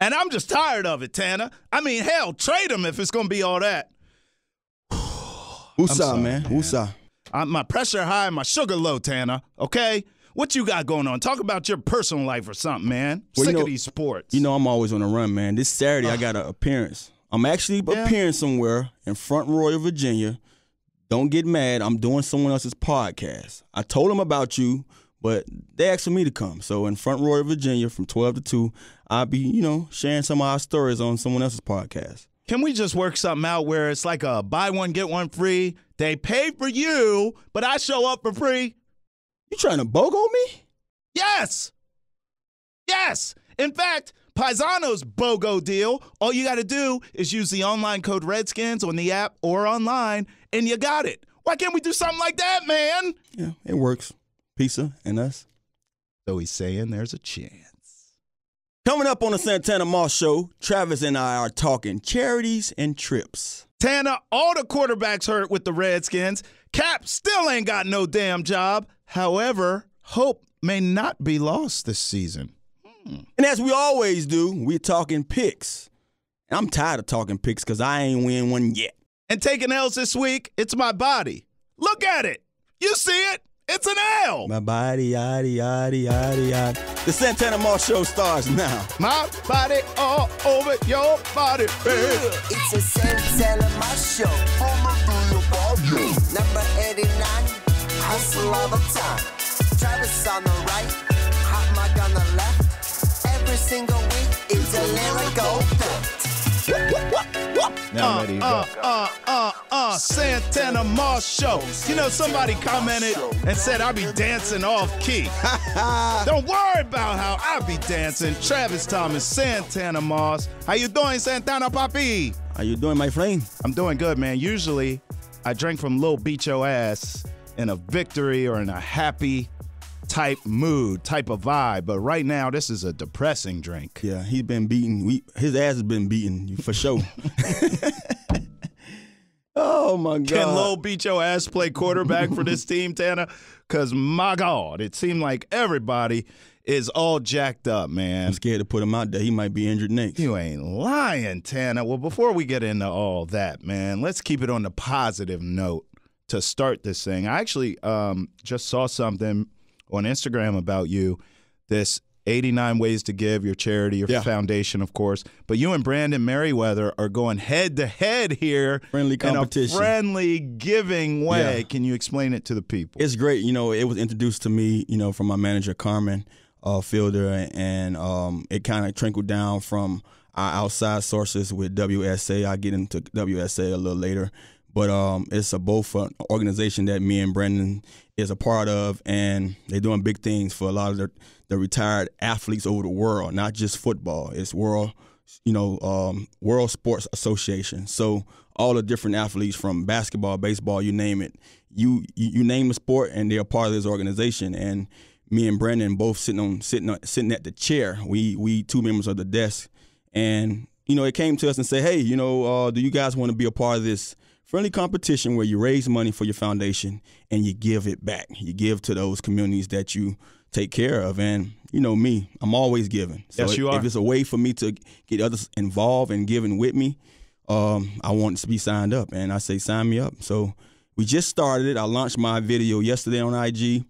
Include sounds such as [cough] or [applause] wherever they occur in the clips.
And I'm just tired of it, Tanner. I mean, hell, trade him if it's going to be all that. [sighs] Woosah, sorry, man. man. Woosah. i my pressure high my sugar low, Tanner. Okay? What you got going on? Talk about your personal life or something, man. Well, you Sick know- of these sports. You know I'm always on the run, man. This Saturday I got an appearance. I'm actually Yeah. appearing somewhere in Front Royal, Virginia. Don't get mad. I'm doing someone else's podcast. I told them about you, but they asked for me to come. So in Front Royal, Virginia, from 12 to 2, I'll be, you know, sharing some of our stories on someone else's podcast. Can we just work something out where it's like a buy one, get one free? They pay for you, but I show up for free? You trying to BOGO me? Yes. Yes. In fact, Paisano's BOGO deal, all you got to do is use the online code Redskins on the app or online, and you got it. Why can't we do something like that, man? Yeah, it works. Pizza and us. So he's saying there's a chance. Coming up on the Santana Moss Show, Travis and I are talking charities and trips. Tana, all the quarterbacks hurt with the Redskins. Cap still ain't got no damn job. However, hope may not be lost this season. And as we always do, we're talking picks. And I'm tired of talking picks because I ain't win one yet. And taking L's this week, it's my body. Look at it. You see it? It's an L. My body, yaddy, yaddy, yaddy, yaddy. The Santana Moss Show starts now. My body all over your body, baby. It's a Santana my show. Number 89, hustle all the time. Travis on the right, hot mic on the left. Every single week, it's a lyrical fact. Now ready to uh, uh, uh, uh, Santana Moss Show. You know, somebody commented and said I be dancing off key. [laughs] Don't worry about how I be dancing. Travis Thomas, Santana Moss. How you doing, Santana Papi? How you doing, my friend? I'm doing good, man. Usually, I drink from Lil Beat Your Ass in a victory or in a happy type mood, type of vibe. But right now, this is a depressing drink. Yeah, he's been beaten. We, his ass has been beaten for sure. [laughs] oh my God! Can Lil Beat Your Ass play quarterback for this team, Tana? Because my God, it seemed like everybody is all jacked up, man. I'm scared to put him out there. He might be injured next. You ain't lying, Tana. Well, before we get into all that, man, let's keep it on the positive note to start this thing. I actually um, just saw something on Instagram about you. This 89 ways to give your charity, your Yeah. foundation, of course. But you and Brandon Meriweather are going head to head here. Friendly In a competition. friendly giving way. Yeah. Can you explain it to the people? It's great. You know, it was introduced to me, you know, from my manager Carmen uh, Fielder, and um, it kind of trickled down from our outside sources with WSA. I get into WSA a little later, but um, it's a both organization that me and Brendan is a part of, and they're doing big things for a lot of the, the retired athletes over the world, not just football. It's world, you know, um, World Sports Association. So all the different athletes from basketball, baseball, you name it. You you, name a sport, and they're part of this organization. And me and Brandon both sitting on sitting sitting at the chair. We we two members of the desk, and you know it came to us and said, hey, you know, uh, do you guys want to be a part of this friendly competition where you raise money for your foundation and you give it back? You give to those communities that you take care of, and you know me, I'm always giving. So Yes, you if- are. If it's a way for me to get others involved and giving with me, um, I want to be signed up, and I say sign me up. So we just started it. I launched my video yesterday on IG,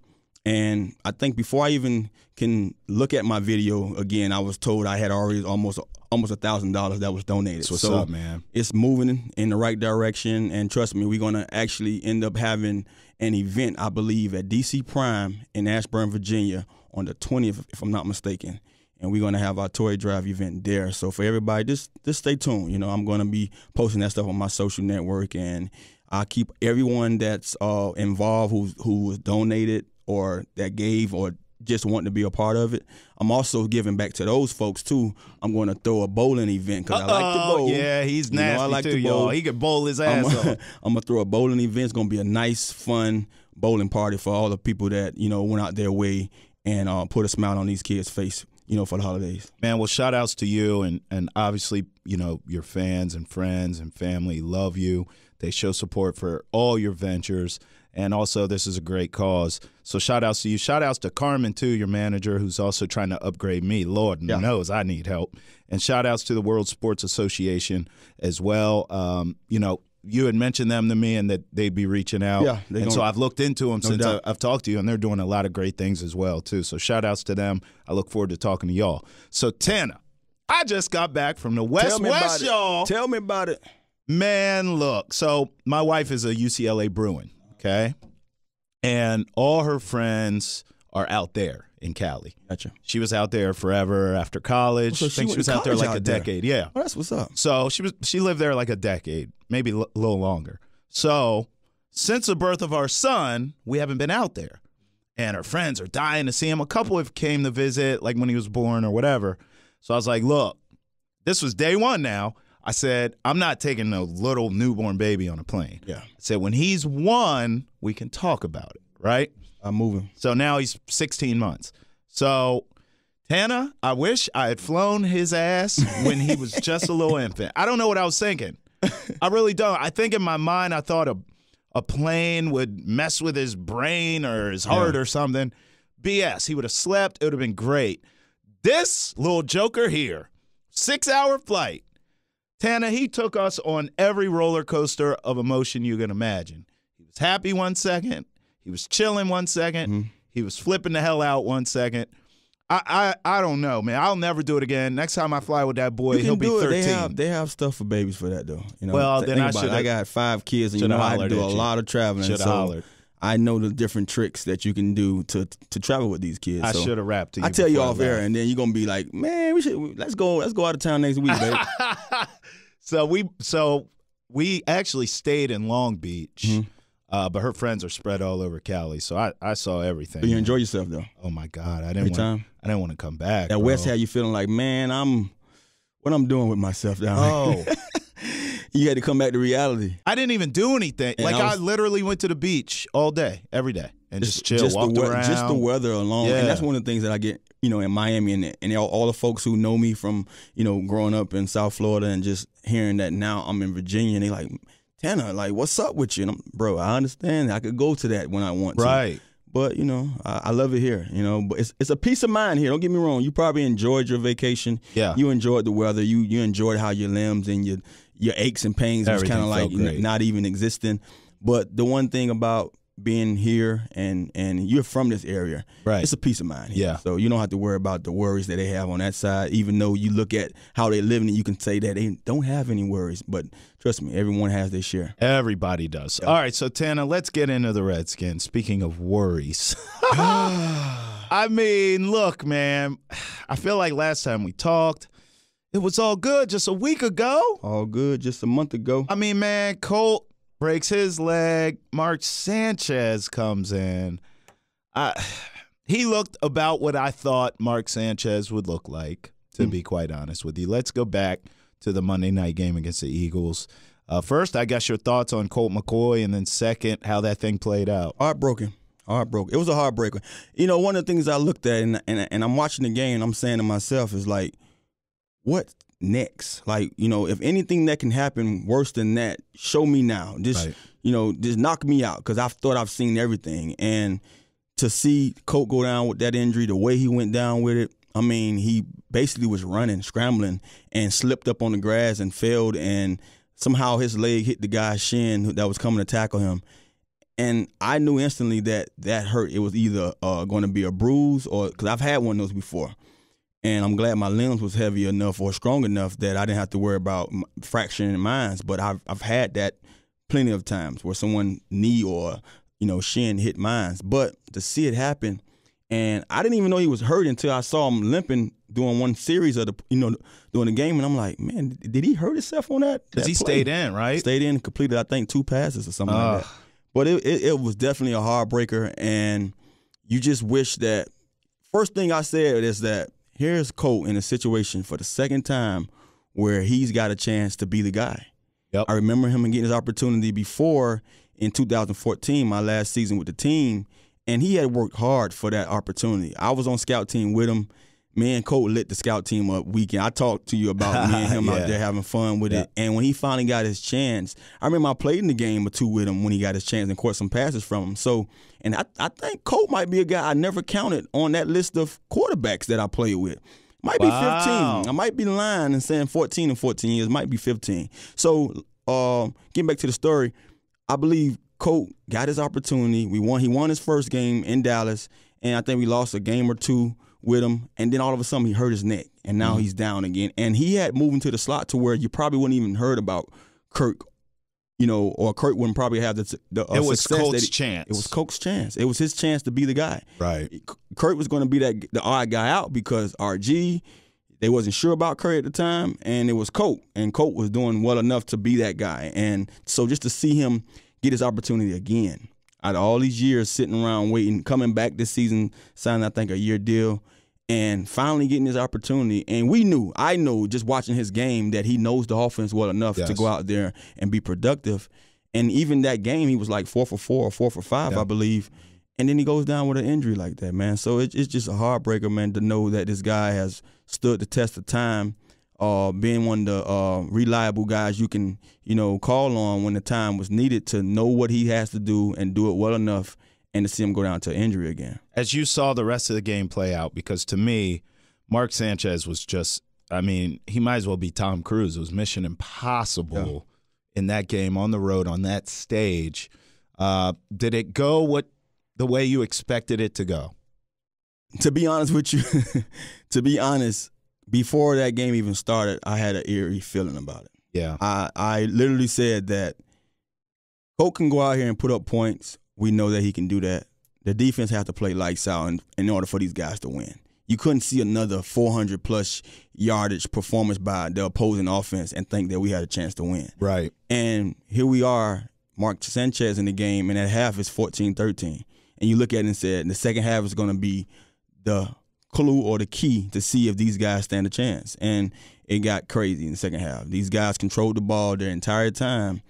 and I think before I even can look at my video again, I was told I had already almost almost a thousand dollars that was donated. That's what's so up, man. It's moving in the right direction, and trust me, we're gonna actually end up having an event, I believe, at DC Prime in Ashburn, Virginia, on the twentieth, if I'm not mistaken. And we're gonna have our Toy Drive event there. So for everybody, just just stay tuned. You know, I'm gonna be posting that stuff on my social network, and I keep everyone that's uh, involved who who was donated or that gave or just wanting to be a part of it. I'm also giving back to those folks too. I'm going to throw a bowling event because I like to bowl. Yeah, he's You know, I nasty like too, to bowl. y'all. He could bowl his I'm ass off. [laughs] I'm gonna throw a bowling event. It's gonna be a nice, fun bowling party for all the people that you know went out their way and uh, put a smile on these kids' face. You know, for the holidays. Man, well, shout outs to you and and obviously, you know, your fans and friends and family love you. They show support for all your ventures And also, this is a great cause. So, shout outs to you. Shout outs to Carmen, too, your manager, who's also trying to upgrade me. Lord Yeah. knows I need help. And shout outs to the World Sports Association as well. Um, you know, you had mentioned them to me and that they'd be reaching out. Yeah, and so gonna- I've looked into them No since I, I've talked to you, and they're doing a lot of great things as well, too. So, shout outs to them. I look forward to talking to y'all. So, Tana, I just got back from the West Tell me West, about y'all. it. Tell me about it. Man, look. So my wife is a UCLA Bruin, okay? And all her friends are out there in Cali. Gotcha. She was out there forever after college. Oh, so I she think she was out there like a out there. decade. Yeah. Oh, that's what's up. So she was she lived there like a decade, maybe a little longer. So since the birth of our son, we haven't been out there. And her friends are dying to see him. A couple have came to visit, like when he was born or whatever. So I was like, look, this was day one now. I said, I'm not taking a little newborn baby on a plane. Yeah. I said, when he's one, we can talk about it, right? I'm moving. So now he's 16 months. So, Tana, I wish I had flown his ass when he was just a little infant. I don't know what I was thinking. I really don't. I think in my mind, I thought a, a plane would mess with his brain or his heart or something. BS. He would have slept. It would have been great. This little joker here, six hour flight. Tana, he took us on every roller coaster of emotion you can imagine. He was happy one second. He was chilling one 2nd mm-hmm. He was flipping the hell out one second. I, I I don't know, man. I'll never do it again. Next time I fly with that boy, he'll be 13. They have they have stuff for babies for that though. You know. Well, Th- then I shoulda- I got five kids, and you know I do a lot of traveling. Shoulda so hollered. I know the different tricks that you can do to to travel with these kids. I so should have rapped to you. I tell you off air, and then you're gonna be like, man, we should let's go let's go out of town next week, baby. [laughs] So we so we actually stayed in Long Beach, Mm-hmm. uh, but her friends are spread all over Cali. So I, I saw everything. but you enjoy yourself though. Oh my God, I didn't Every want. time? I didn't want to come back. That bro. West had you feeling like, man, I'm what I'm doing with myself down Oh. [laughs] you had to come back to reality. I didn't even do anything. And like I I, literally went to the beach all day, every day, and just, chill, just walked the, around. just the weather alone, Yeah. and that's one of the things that I get, you know, in Miami and and all, all the folks who know me from, you know, growing up in South Florida and just hearing that now I'm in Virginia, and they like, Tanner, like, what's up with you? And I'm, bro, I understand. I could go to that when I want to, Right. But you know, I, I love it here. You know, but it's it's a peace of mind here. Don't get me wrong. You probably enjoyed your vacation. Yeah. You enjoyed the weather. You you enjoyed how your limbs and your your aches and pains was kind of like great. not even existing. But the one thing about being here and and you're from this area, Right. It's a peace of mind. here. Yeah. So you don't have to worry about the worries that they have on that side. Even though you look at how they living, and you can say that they don't have any worries. But trust me, everyone has their share. Everybody does. All right, so Tana, let's get into the Redskins. Speaking of worries, [sighs] [laughs] I mean, look, man, I feel like last time we talked, it was all good just a week ago. All good. Just a month ago. I mean, man, Colt breaks his leg. Mark Sanchez comes in. I, [sighs] he looked about what I thought Mark Sanchez would look like, to be quite honest with you. Let's go back to the Monday night game against the Eagles. Uh, first, I guess your thoughts on Colt McCoy, and then second, how that thing played out. Heartbroken. Heartbroken. It was a heartbreaker. You know, one of the things I looked at and, and and I'm watching the game, I'm saying to myself is like, what next? Like, you know, if anything that can happen worse than that, show me now. Just Right. you know, just knock me out because I thought I've seen everything. And to see Colt go down with that injury, the way he went down with it, I mean, he basically was running, scrambling, and slipped up on the grass and failed, and somehow his leg hit the guy's shin that was coming to tackle him. And I knew instantly that that hurt. It was either uh, going to be a bruise or because I've had one of those before. And I'm glad my limbs was heavy enough or strong enough that I didn't have to worry about fracturing mines. But I've I've had that plenty of times where someone knee or you know shin hit mines. But to see it happen, and I didn't even know he was hurt until I saw him limping doing one series of the you know doing the game, and I'm like, man, did he hurt himself on that? Because he play? stayed in, right? Stayed in, completed I think two passes or something like that. But it, it it was definitely a heartbreaker, and you just wish that. First thing I said is that here's Colt in a situation for the second time where he's got a chance to be the guy. Yep. I remember him getting his opportunity before in 2014, my last season with the team, and he had worked hard for that opportunity. I was on scout team with him. Me and Colt lit the scout team up weekend. I talked to you about me and [laughs] him Yeah. out there having fun with Yeah. it. And when he finally got his chance, I remember I played in the game or two with him when he got his chance and caught some passes from him. So, and I, I think Colt might be a guy I never counted on that list of quarterbacks that I played with. Might be 15. I might be lying and saying 14 and 14 years. Might be 15. So, um, getting back to the story, I believe Colt got his opportunity. We won. He won his first game in Dallas, and I think we lost a game or two with him. And then all of a sudden, he hurt his neck, and now he's down again. And he had moved into the slot to where you probably wouldn't even heard about Kirk, you know, or Kirk wouldn't probably have the, the uh, It was Colt's he- chance. It was Colt's chance. It was his chance to be the guy. Right. Kirk was going to be that the odd guy out because RG they wasn't sure about Curry at the time, and it was Colt, and Colt was doing well enough to be that guy, and so just to see him get his opportunity again out of all these years sitting around waiting, coming back this season, signing I think a year deal, and finally getting his opportunity, and we knew, I knew, just watching his game that he knows the offense well enough to go out there and be productive, and even that game he was like four for four or four for five, I believe. And then he goes down with an injury like that, man. So it, it's just a heartbreaker, man, to know that this guy has stood the test of time, uh, being one of the uh, reliable guys you can, you know, call on when the time was needed to know what he has to do and do it well enough, and to see him go down to injury again. as you saw the rest of the game play out, because to me, Mark Sanchez was just, I mean, he might as well be Tom Cruise. It was mission impossible in that game on the road on that stage. Uh, did it go what the way you expected it to go? To be honest with you, [laughs] to be honest, before that game even started, I had an eerie feeling about it. Yeah. I, I literally said that Colt can go out here and put up points. We know that he can do that. The defense has to play lights out in, in order for these guys to win. You couldn't see another 400 plus yardage performance by the opposing offense and think that we had a chance to win. Right. And here we are, Mark Sanchez in the game, and at half is 14 13. And you look at it and said the second half is going to be the clue or the key to see if these guys stand a chance. And it got crazy in the second half. These guys controlled the ball their entire time.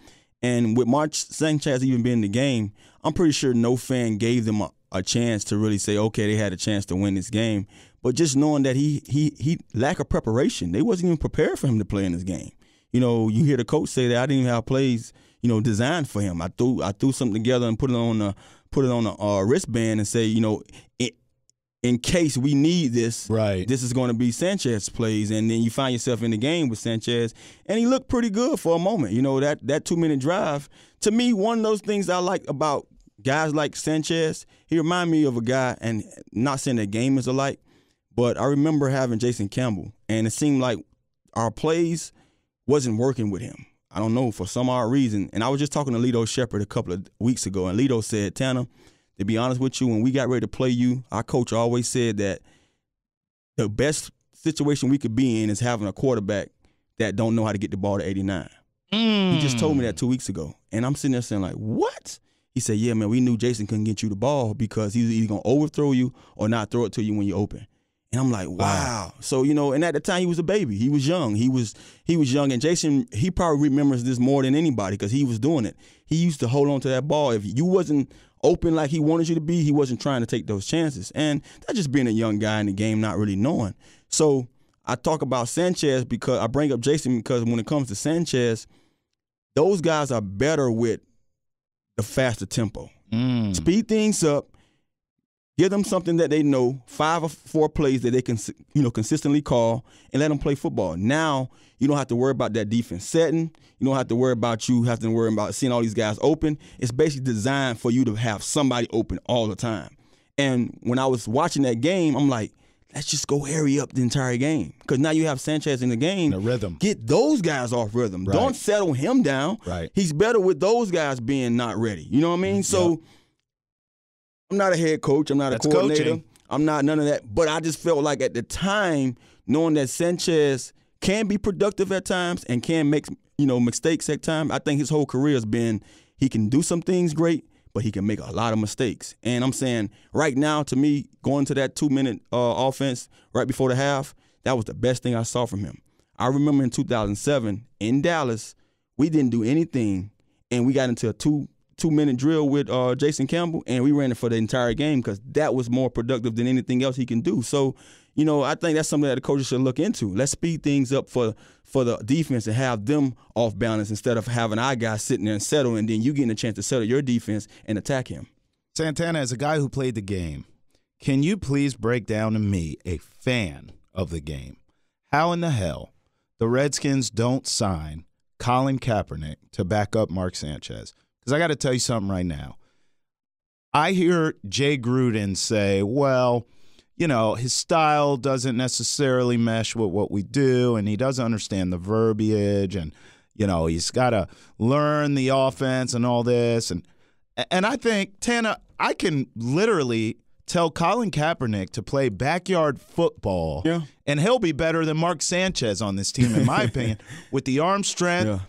And with Mark Sanchez even being in the game, I'm pretty sure no fan gave them a, a chance to really say, okay, they had a chance to win this game. But just knowing that he he he lack of preparation, they wasn't even prepared for him to play in this game. You know, you hear the coach say that I didn't even have plays, you know, designed for him. I threw I threw something together and put it on a put it on a uh, wristband and say, you know, in, in case we need this, Right. this is going to be Sanchez plays, and then you find yourself in the game with Sanchez, and he looked pretty good for a moment. You know that that two minute drive. To me, one of those things I like about guys like Sanchez, he remind me of a guy, and not saying that game is alike, but I remember having Jason Campbell, and it seemed like our plays wasn't working with him. I don't know for some odd reason. And I was just talking to Lito Sheppard a couple of weeks ago, and Lito said, Tanner, to be honest with you, when we got ready to play you, our coach always said that the best situation we could be in is having a quarterback that don't know how to get the ball to 89. He just told me that mm. two weeks ago. And I'm sitting there saying, like, what? He said, yeah, man, we knew Jason couldn't get you the ball because he's either going to overthrow you or not throw it to you when you're open. And I'm like, wow. So, you know, and at the time he was a baby. He was young. He was he was young. And Jason, he probably remembers this more than anybody because he was doing it. He used to hold on to that ball. If you wasn't open like he wanted you to be, he wasn't trying to take those chances. And that's just being a young guy in the game, not really knowing. So I talk about Sanchez because I bring up Jason because when it comes to Sanchez, those guys are better with the faster tempo. Mm. Speed things up. Give them something that they know, five or four plays that they can, you know, consistently call, and let them play football. Now you don't have to worry about that defense setting. You don't have to worry about you having to worry about seeing all these guys open. It's basically designed for you to have somebody open all the time. And when I was watching that game, I'm like, let's just go hurry up the entire game because now you have Sanchez in the game. The rhythm. Get those guys off rhythm. Right. Don't settle him down. Right. He's better with those guys being not ready. You know what I mean? Mm, so I'm not a head coach. I'm not That's a coordinator. coaching. I'm not none of that. But I just felt like at the time, knowing that Sanchez can be productive at times and can make you know mistakes at times. I think his whole career has been he can do some things great, but he can make a lot of mistakes. And I'm saying right now, to me, going to that two minute uh, offense right before the half, that was the best thing I saw from him. I remember in 2007 in Dallas, we didn't do anything, and we got into a two two minute drill with uh, Jason Campbell, and we ran it for the entire game because that was more productive than anything else he can do. So, you know, I think that's something that the coaches should look into. Let's speed things up for for the defense and have them off balance instead of having our guy sitting there and settle, and then you getting a chance to settle your defense and attack him. Santana, as a guy who played the game, can you please break down to me, a fan of the game, how in the hell the Redskins don't sign Colin Kaepernick to back up Mark Sanchez? Because I got to tell you something right now. I hear Jay Gruden say, well, you know, his style doesn't necessarily mesh with what we do, and he doesn't understand the verbiage, and you know, he's got to learn the offense and all this, and and I think Tana, I can literally tell Colin Kaepernick to play backyard football, Yeah. and he'll be better than Mark Sanchez on this team, in my [laughs] opinion, with the arm strength,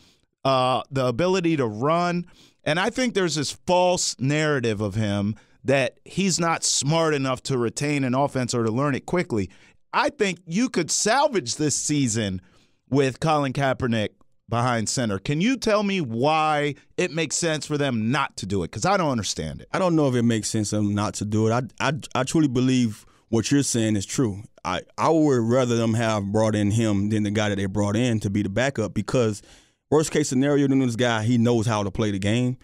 uh, the ability to run. And I think there's this false narrative of him that he's not smart enough to retain an offense or to learn it quickly. I think you could salvage this season with Colin Kaepernick behind center. Can you tell me why it makes sense for them not to do it? Because I don't understand it. I don't know if it makes sense of them not to do it. I, I, I truly believe what you're saying is true. I, I would rather them have brought in him than the guy that they brought in to be the backup because worst case scenario, than this guy, he knows how to play the game.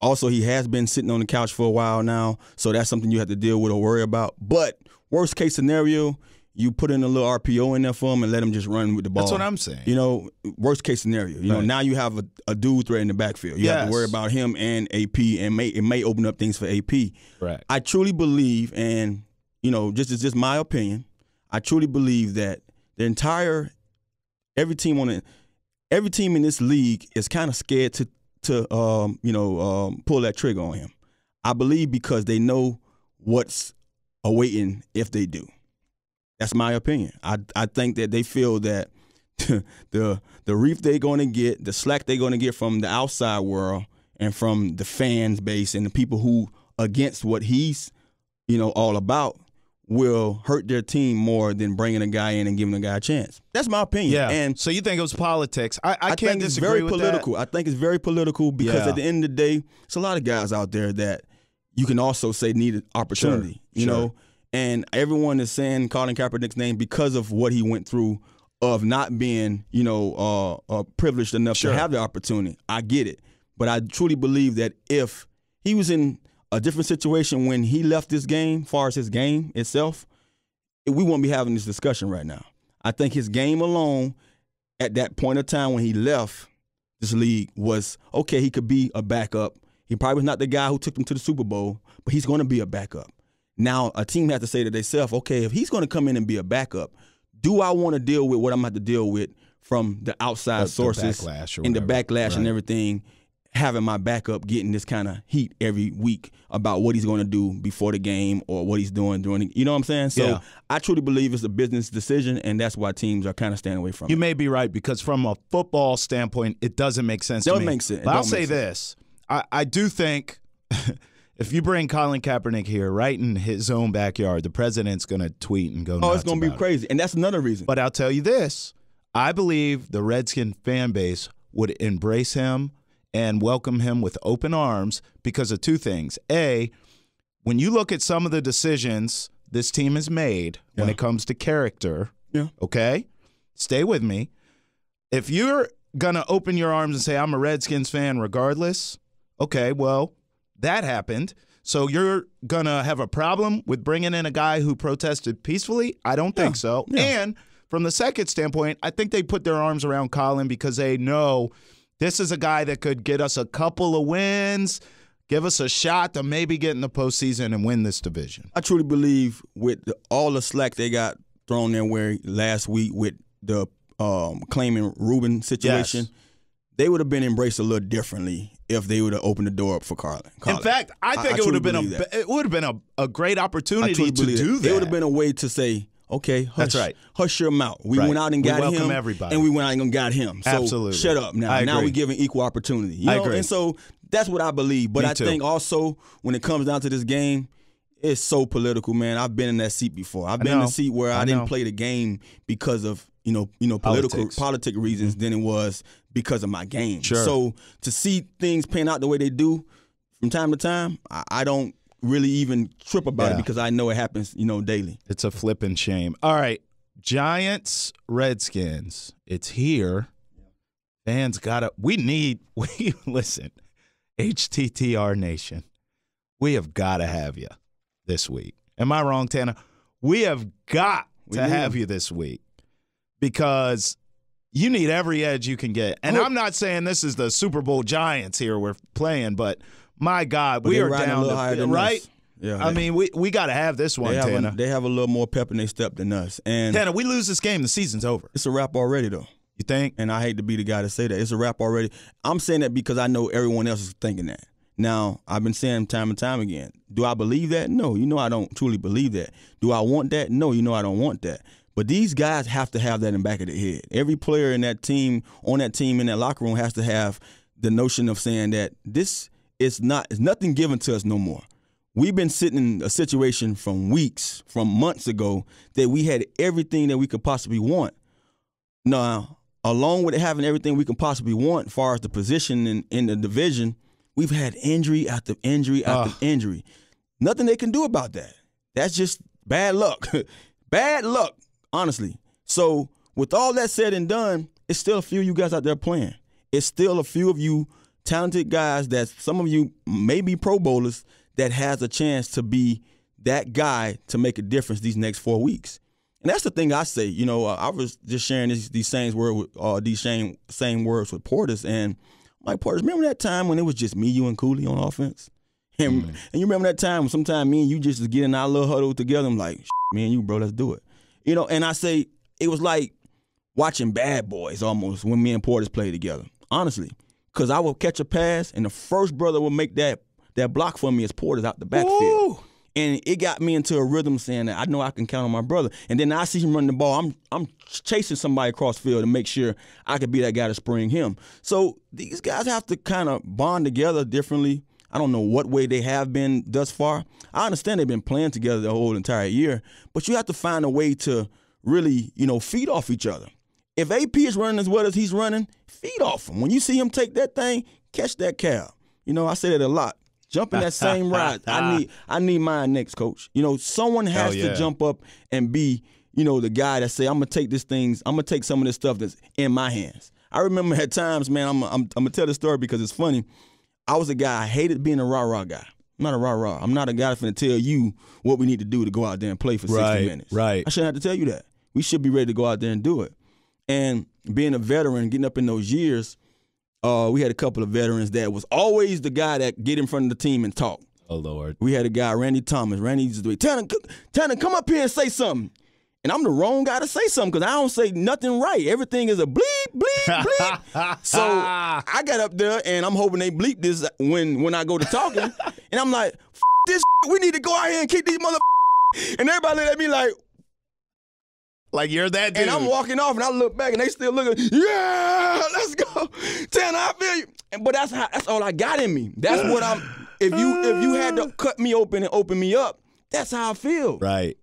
Also, he has been sitting on the couch for a while now, so that's something you have to deal with or worry about. But worst case scenario, you put in a little RPO in there for him and let him just run with the ball. That's what I'm saying. You know, worst case scenario. You know, now you have a, a dual threat in the backfield. You have to worry about him and AP, and may it may open up things for AP. Right. I truly believe, and you know, just as just my opinion, I truly believe that the entire every team on it, every team in this league is kind of scared to to um, you know um, pull that trigger on him. I believe because they know what's awaiting if they do. That's my opinion. I I think that they feel that [laughs] the the reef they're going to get, the slack they're going to get from the outside world and from the fans base and the people who against what he's you know all about will hurt their team more than bringing a guy in and giving a guy a chance. That's my opinion. Yeah. and so you think it was politics? I, I, I, can't think it's disagree very with political. I think it's very political because Yeah. at the end of the day, it's a lot of guys out there that you can also say need an opportunity. Sure, You sure. know, and everyone is saying Colin Kaepernick's name because of what he went through of not being, you know, uh, uh, privileged enough Sure. to have the opportunity. I get it, but I truly believe that if he was in a different situation when he left this game, far as his game itself, we won't be having this discussion right now. I think his game alone at that point of time when he left this league was okay, he could be a backup. He probably was not the guy who took them to the Super Bowl, but he's going to be a backup. Now, a team has to say to themselves, okay, if he's going to come in and be a backup, do I want to deal with what I'm going to have to deal with from the outside The- the sources or and the backlash and everything? Having my backup getting this kind of heat every week about what he's going to do before the game or what he's doing during the, you know what I'm saying? So Yeah. I truly believe it's a business decision, and that's why teams are kind of staying away from You it. may be right because from a football standpoint, it doesn't make sense. to Don't me. make sense. But I'll say make this: I, I do think [laughs] if you bring Colin Kaepernick here, right in his own backyard, the president's going to tweet and go. Oh, it's going to be crazy, and that's another reason. But I'll tell you this: I believe the Redskin fan base would embrace him and welcome him with open arms because of two things. A, when you look at some of the decisions this team has made when it comes to character, Yeah. okay? Stay with me. If you're going to open your arms and say, I'm a Redskins fan regardless, okay, well, that happened. So you're going to have a problem with bringing in a guy who protested peacefully? I don't think so. Yeah. And from the second standpoint, I think they put their arms around Colin because they know this is a guy that could get us a couple of wins, give us a shot to maybe get in the postseason and win this division. I truly believe with the, all the slack they got thrown their way last week with the um, claiming Reuben situation, Yes. they would have been embraced a little differently if they would have opened the door up for Colin. In fact, I think it would have been a that. it would have been a, a great opportunity to do that. It would have been a way to say, okay, hush, That's right. hush your mouth. We Right. went out and got welcome him, everybody. and we went out and got him. So Absolutely. shut up now. I Now we're giving equal opportunity. You I know? agree. And so that's what I believe. But Me I too. think also when it comes down to this game, it's so political, man. I've been in that seat before. I've been in the seat where I, I didn't play the game because of you know you know political Politics. Mm-hmm. politic reasons than it was because of my game. Sure. So to see things pan out the way they do from time to time, I, I don't really even trip about Yeah. it because I know it happens, you know, daily. It's a flipping shame. All right. Giants, Redskins. It's here. Fans gotta we need [laughs] we listen. HTTR Nation. We have gotta have you this week. Am I wrong, Tanner? We have got We to need have you this week because you need every edge you can get. And Oh. I'm not saying this is the Super Bowl Giants here we're playing, but my God, But we are a down little higher to than right. Yeah, I they- mean, we, we got to have this one, they have, Tanner. a, they have a little more pep in their step than us, and Tanner, we lose this game, the season's over. it's a wrap already though. You think? And I hate to be the guy to say that it's a wrap already. I'm saying that because I know everyone else is thinking that. Now I've been saying time and time again. Do I believe that? No. You know I don't truly believe that. Do I want that? No. You know I don't want that. But these guys have to have that in the back of their head. Every player in that team, on that team, in that locker room, has to have the notion of saying that this is not is nothing given to us no more. We've been sitting in a situation from weeks, from months ago, that we had everything that we could possibly want. Now, along with having everything we can possibly want, as far as the position in, in the division, we've had injury after injury after Ugh. injury. Nothing they can do about that. That's just bad luck. [laughs] bad luck, honestly. So, with all that said and done, it's still a few of you guys out there playing. It's still a few of you talented guys that some of you may be Pro Bowlers that has a chance to be that guy to make a difference these next four weeks. And that's the thing I say. You know, uh, I was just sharing these, these same words with uh, these same same words with Portis, and I'm like Portis, remember that time when it was just me, you, and Cooley on offense? And, and you remember that time when sometimes me and you just get in our little huddle together? I'm like, me and you, bro, let's do it. You know, and I say it was like watching Bad Boys almost when me and Portis played together. Honestly, because I would catch a pass, and the first brother would make that that block for me as Portis out the backfield. And it got me into a rhythm saying that I know I can count on my brother. And then I see him running the ball. I'm I'm chasing somebody across field to make sure I could be that guy to spring him. So these guys have to kind of bond together differently. I don't know what way they have been thus far. I understand they've been playing together the whole entire year, but you have to find a way to really, you know, feed off each other. If AP is running as well as he's running, feed off him. When you see him take that thing, catch that cow. You know, I say that a lot. Jump in that same [laughs] ride. I need I need mine next, coach. You know, someone oh, has yeah. to jump up and be, you know, the guy that say, I'm gonna take this things, I'm gonna take some of this stuff that's in my hands. I remember at times, man, I'm I'm, I'm gonna tell the story because it's funny. I was a guy, I hated being a rah-rah guy. I'm not a rah-rah. I'm not a guy that's gonna tell you what we need to do to go out there and play for 60 Right, minutes. right. I shouldn't have to tell you that. We should be ready to go out there and do it. And being a veteran, getting up in those years, uh, we had a couple of veterans that was always the guy that get in front of the team and talk. Oh Lord. We had a guy, Randy Thomas. Randy used to do, Tanner, c- Tanner, come up here and say something. And I'm the wrong guy to say something because I don't say nothing right. Everything is a bleep, bleep, bleep. [laughs] so I got up there and I'm hoping they bleep this when when I go to talking. and I'm like, F- this, we need to go out here and kick these mother. And everybody look at me like, Like you're that dude. and I'm walking off, and I look back, and they still looking. Yeah, [laughs] let's go, Tanner. I feel you. And- But that's how. That's all I got in me. That's what I'm. If you if you had to cut me open and open me up, that's how I feel. right.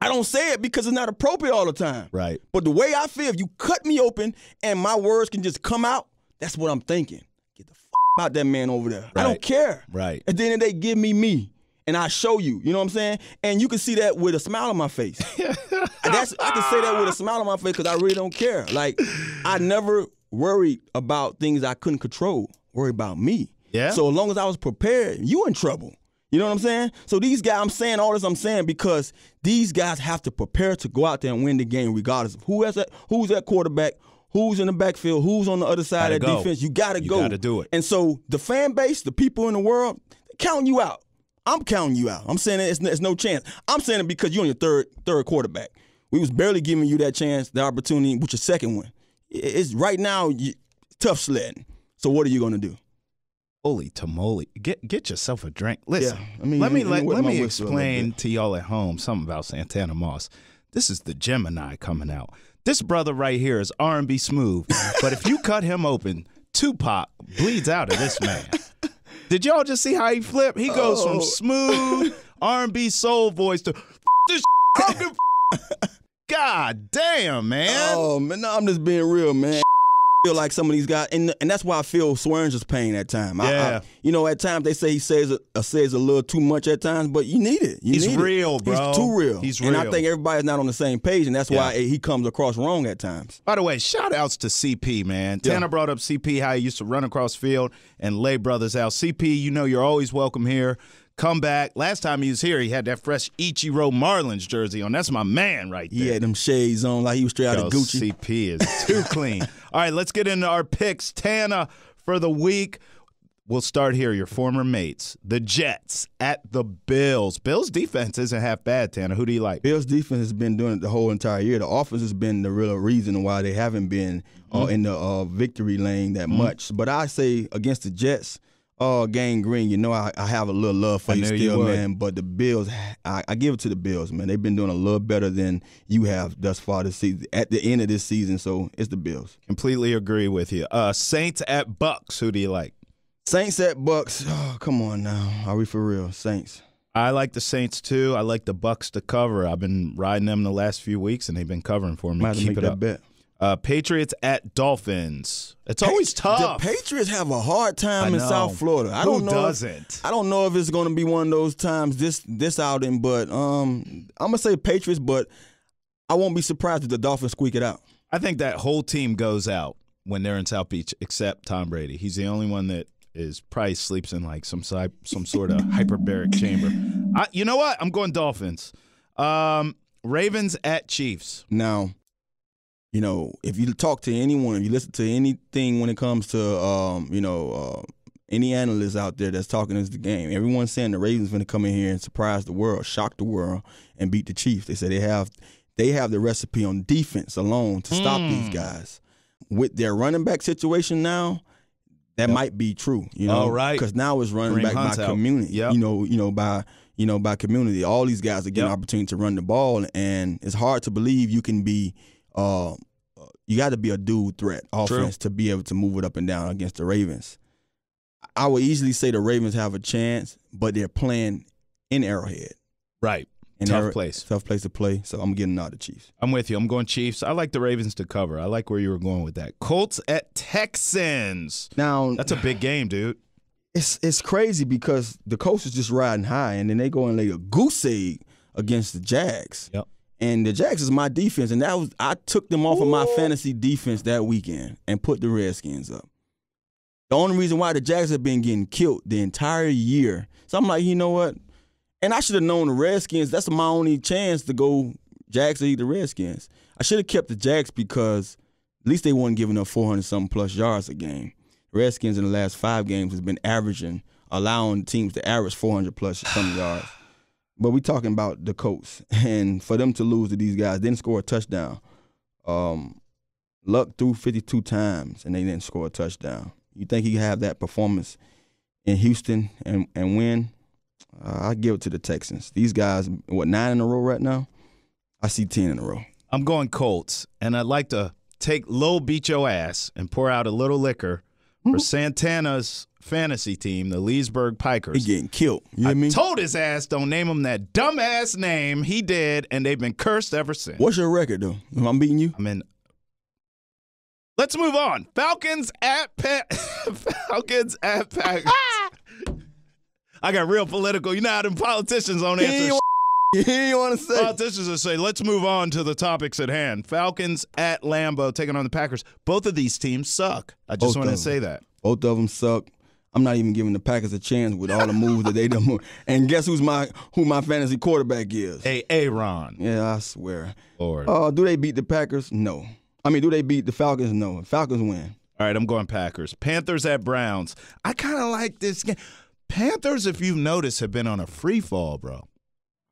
I don't say it because it's not appropriate all the time. Right. But the way I feel, if you cut me open and my words can just come out, that's what I'm thinking. Get the f- out that man over there. I don't care. Right. at the And then they give me me. And I show you, you know what I'm saying? And you can see that with a smile on my face. [laughs] That's I can say that with a smile on my face because I really don't care. Like I never worried about things I couldn't control. Worry about me. Yeah. So as long as I was prepared, you in trouble. You know what I'm saying? So these guys, I'm saying all this. I'm saying because these guys have to prepare to go out there and win the game, regardless of who has that, who's that quarterback, who's in the backfield, who's on the other side Gotta of that go. defense. You got to go. You go. gotta do it. And so the fan base, the people in the world, counting you out. I'm counting you out. I'm saying it's, it's no chance. I'm saying it because you're on your third third quarterback. We was barely giving you that chance, the opportunity with your second one. It's right now you, tough sledding. So what are you gonna do? Holy tamale. Get get yourself a drink. Listen, Yeah, I mean, let me let me let, wet let my me whistle a little explain to y'all at home something about Santana Moss. This is the Gemini coming out. This brother right here is R&B smooth, but if you [laughs] cut him open, Tupac bleeds out of this man. Did y'all just see how he flipped? He goes Oh. from smooth [laughs] R&B soul voice to [laughs] this. I don't give a f-" God damn, man. Oh man, no, I'm just being real, man. Feel like some of these guys, and and that's why I feel Swearinger pain at times. I- Yeah. I, you know, at times they say he says uh, says a little too much at times, but you need it. You He's need it. real, bro. He's too real. He's real. and I think everybody's not on the same page, and that's why Yeah. he comes across wrong at times. By the way, shout outs to CP, man. Yeah. Tanner brought up CP, how he used to run across field and lay brothers out. CP, you know you're always welcome here. Come back. Last time he was here, he had that fresh Ichiro Marlins jersey on. That's my man right there. He had them shades on like he was straight out of Gucci. CP is [laughs] too clean. All right, let's get into our picks. Tana for the week. We'll start here. Your former mates, the Jets at the Bills. Bills defense isn't half bad, Tana. Who do you like? Bills defense has been doing it the whole entire year. The offense has been the real reason why they haven't been uh, Mm-hmm. in the uh, victory lane that much. But I say against the Jets, uh, Gang Green, you know I, I have a little love for I you knew you still, man. But the Bills, I, I give it to the Bills, man. They've been doing a little better than you have thus far this season. At the end of this season, so it's the Bills. Completely agree with you. Uh, Saints at Bucks. Who do you like? Saints at Bucks. Oh, come on now, are we for real? Saints. I like the Saints too. I like the Bucks to cover. I've been riding them the last few weeks, and they've been covering for me. Might Keep make it up. bet. Uh, Patriots at Dolphins. It's always tough. The Patriots have a hard time in. South Florida. I Who don't know. doesn't? I don't know if it's going to be one of those times this this outing, but um, I'm gonna say Patriots, but I won't be surprised if the Dolphins squeak it out. I think that whole team goes out when they're in South Beach, except Tom Brady. He's the only one that is probably sleeps in like some side, some sort of [laughs] hyperbaric chamber. I, you know what? I'm going Dolphins. Um, Ravens at Chiefs. Now, you know, if you talk to anyone, if you listen to anything when it comes to um, you know, uh, any analyst out there that's talking as the game, everyone's saying the Ravens going to come in here and surprise the world, shock the world, and beat the Chiefs. They say they have they have the recipe on defense alone to stop Hmm. these guys. With their running back situation now, that might be true. You know, All right. because now it's running Kareem back by out. community. Yep. You know, you know by you know by community. All these guys are getting Yep. opportunity to run the ball, and it's hard to believe you can be. Uh, you got to be a dual threat offense to be able to move it up and down against the Ravens. I would easily say the Ravens have a chance, but they're playing in Arrowhead. Right. And Tough place. Tough place to play. So I'm getting out the Chiefs. I'm with you. I'm going Chiefs. I like the Ravens to cover. I like where you were going with that. Colts at Texans. Now That's a big game, dude. it's it's crazy because the Colts is just riding high, and then they go and lay a goose egg against the Jags. Yep. And the Jags is my defense, and that was I took them off of my fantasy defense that weekend and put the Redskins up. The only reason why the Jags have been getting killed the entire year, so I'm like, you know what? And I should have known the Redskins. That's my only chance to go Jags or eat the Redskins. I should have kept the Jags because at least they weren't giving up 400 something plus yards a game. Redskins in the last five games has been averaging, allowing teams to average 400 plus some yards. But we talking about the Colts, [laughs] and for them to lose to these guys, didn't score a touchdown. Um, Luck threw 52 times, and they didn't score a touchdown. You think he have that performance in Houston and and win? Uh, I give it to the Texans. These guys, what nine in a row right now? I see ten in a row. I'm going Colts, and I'd like to take Lil Beat Your Ass and pour out a little liquor for mm-hmm. Santana's fantasy team, the Leesburg He Pikers. getting killed. You know I what I mean? told his ass don't name him that dumbass name. He did, and they've been cursed ever since. What's your record though? If I'm beating you, I mean, let's move on. Falcons at pa- [laughs] Falcons at Packers. [laughs] I got real political. You know how them politicians don't answer. Ain't sh- he ain't want to say. Politicians will say, let's move on to the topics at hand. Falcons at Lambeau taking on the Packers. Both of these teams suck. I just want to say that. Both of them suck. I'm not even giving the Packers a chance with all the moves that they done. And guess who's my who my fantasy quarterback is? Hey, Aaron. Yeah, I swear. Lord. Oh, do they beat the Packers? No. I mean, do they beat the Falcons? No. Falcons win. All right, I'm going Packers. Panthers at Browns. I kind of like this game. Panthers, if you've noticed, have been on a free fall, bro.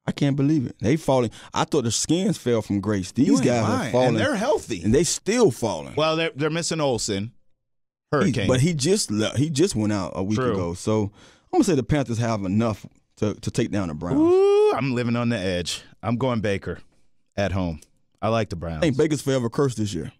I can't believe it. They falling. I thought the skins fell from grace. These guys lying. are falling, And they're healthy. and they still falling. well, they're, they're missing Olsen. He- Hurricane. but he just le- he just went out a week True. ago. So I'm gonna say the Panthers have enough to, to take down the Browns. Ooh, I'm living on the edge. I'm going Baker at home. I like the Browns. I think Baker's forever cursed this year.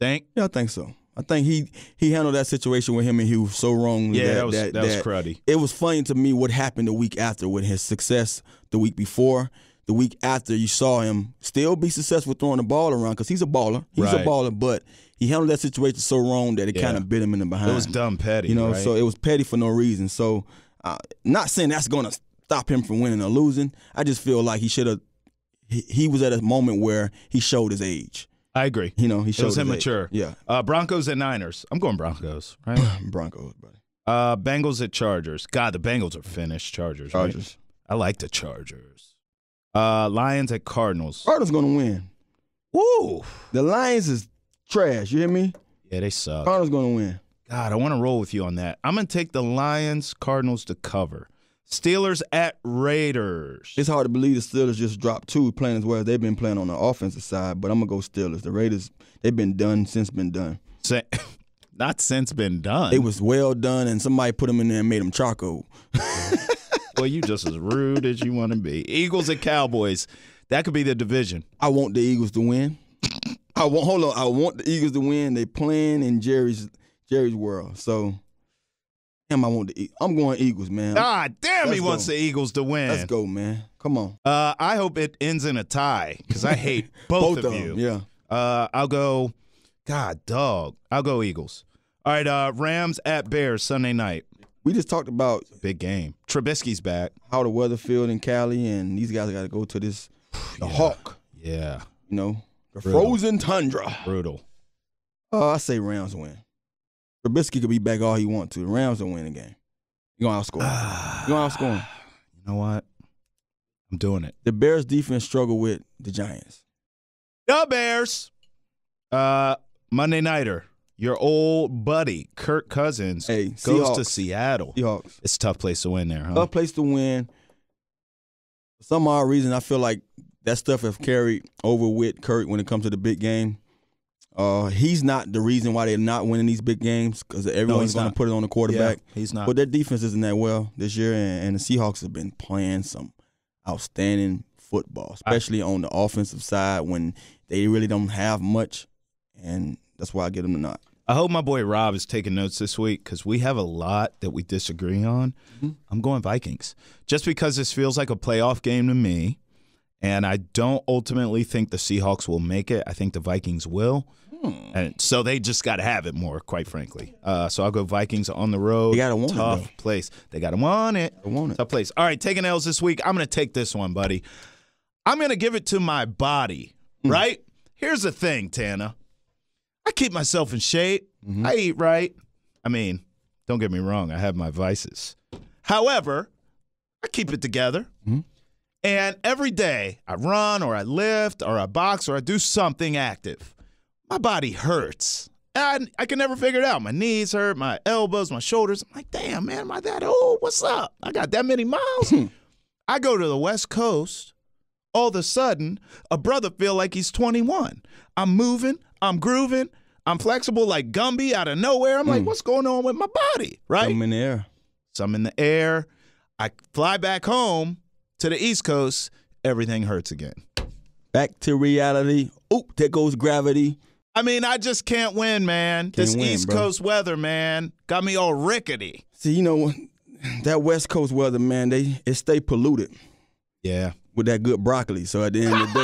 Think? Yeah, I think so. I think he he handled that situation with him and he was so wrong. Yeah, that, that was- that was cruddy. It was funny to me what happened the week after with his success the week before. the week after you saw him still be successful throwing the ball around because he's a baller. He's Right. a baller, but he handled that situation so wrong that it Yeah. kind of bit him in the behind. It was dumb petty. You know, right? so it was petty for no reason. So, uh, not saying that's going to stop him from winning or losing. I just feel like he should have. He, he was at a moment where he showed his age. I agree. You know, he It was his age. Yeah, Uh, Broncos at Niners. I'm going Broncos, right? [clears throat] Broncos, buddy. uh, Bengals at Chargers. God, the Bengals are finished. Chargers. right? Chargers. I like the Chargers. Uh, Lions at Cardinals. Cardinals going to win. Woo! The Lions is trash. You hear me? Yeah, they suck. Cardinals going to win. God, I want to roll with you on that. I'm going to take the Lions, Cardinals to cover. Steelers at Raiders. It's hard to believe the Steelers just dropped two playing as well as they've been playing on the offensive side, but I'm gonna go Steelers. The Raiders, they've been done since been done. Sa- [laughs] Not since been done. It was well done, and somebody put them in there and made them charcoal. [laughs] well, you just as rude as you want to be. Eagles at Cowboys. That could be the division. I want the Eagles to win. I want hold on. I want the Eagles to win. They playing in Jerry's Jerry's world. So, damn, I want the. E- I'm going Eagles, man. Ah, damn, he Let's wants go. the Eagles to win. Let's go, man. Come on. Uh, I hope it ends in a tie because I hate [laughs] both, of, you. them. Yeah. Uh, I'll go. God, dog. I'll go Eagles. All right. Uh, Rams at Bears Sunday night. We just talked about Big game. Trubisky's back. how the Weatherfield and Cali, and these guys got to go to this [sighs] the Hawk. Yeah, You know, the Brutal. frozen tundra. brutal. Oh, I say Rams win. Trubisky could be back all he wants to. The Rams will win the game. You gonna outscore? him. you gonna outscore? him. [sighs] You know what? I'm doing it. The Bears defense struggle with the Giants. The Bears. Uh, Monday nighter. Your old buddy Kirk Cousins Hey, goes Seahawks. to Seattle. Seahawks. It's a tough place to win there, huh? Tough place to win. For some odd reason, I feel like that stuff have carried over with Kurt when it comes to the big game. Uh, he's not the reason why they're not winning these big games because everyone's he's going to put it on the quarterback. Yeah, he's not. But their defense isn't that well this year, and, and the Seahawks have been playing some outstanding football, especially on the offensive side when they really don't have much, and that's why I get them the nod. I hope my boy Rob is taking notes this week because we have a lot that we disagree on. I'm going Vikings just because this feels like a playoff game to me, and I don't ultimately think the Seahawks will make it. I think the Vikings will, and so they just got to have it more, quite frankly. Uh, so I'll go Vikings on the road. They gotta want it, tough place. They got to want it. They want it. Tough place. All right, taking L's this week. I'm going to take this one, buddy. I'm going to give it to my body. Hmm. Right. Here's the thing, Tana. I keep myself in shape. Mm-hmm. I eat right. I mean, don't get me wrong, I have my vices. However, I keep it together. Mm-hmm. And every day I run or I lift or I box or I do something active. My body hurts. And I can never figure it out. My knees hurt, my elbows, my shoulders. I'm like, damn, man, am I that old? What's up? I got that many miles. Hmm. I go to the West Coast all of a sudden, a brother feel like he's 21. I'm moving, I'm grooving, I'm flexible like Gumby out of nowhere. I'm like, hmm. what's going on with my body? Right? I'm in the air. Some in the air. I fly back home to the East Coast. Everything hurts again. Back to reality. Oop, there goes gravity. I mean, I just can't win, man. this win, East bro. Coast weather, man, got me all rickety. See, you know that West Coast weather, man. They it stay polluted Yeah. with that good broccoli. So at the end of the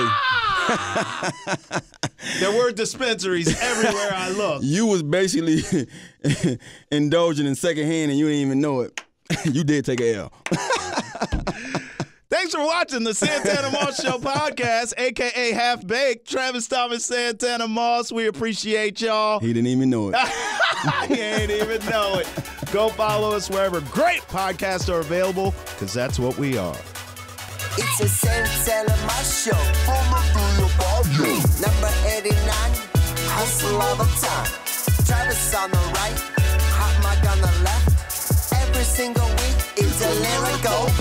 day, [laughs] There were dispensaries everywhere I looked. you was basically [laughs] indulging in secondhand, and you didn't even know it. [laughs] you did take a L. Thanks for watching the Santana Moss Show podcast, aka Half Baked. Travis Thomas, Santana Moss. We appreciate y'all. He didn't even know it. [laughs] you ain't even know it. Go follow us wherever great podcasts are available, because that's what we are. It's a Santana Moss show. Number 89, hustle all the time. Travis on the right, hot mic on the left. Every single week, it's a lyrical thing.